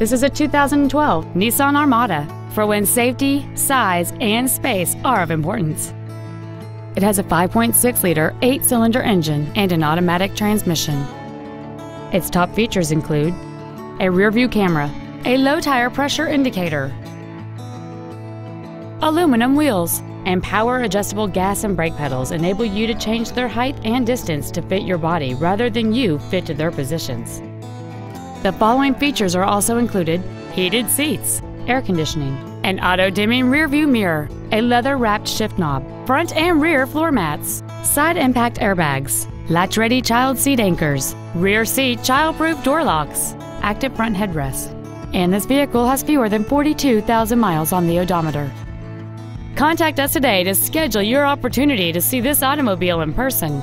This is a 2012 Nissan Armada for when safety, size, and space are of importance. It has a 5.6-liter eight-cylinder engine and an automatic transmission. Its top features include a rear-view camera, a low-tire pressure indicator, aluminum wheels, and power-adjustable gas and brake pedals enable you to change their height and distance to fit your body rather than you fit to their positions. The following features are also included heated seats, air conditioning, an auto-dimming rearview mirror, a leather-wrapped shift knob, front and rear floor mats, side impact airbags, latch-ready child seat anchors, rear seat child-proof door locks, active front headrest, and this vehicle has fewer than 42,000 miles on the odometer. Contact us today to schedule your opportunity to see this automobile in person.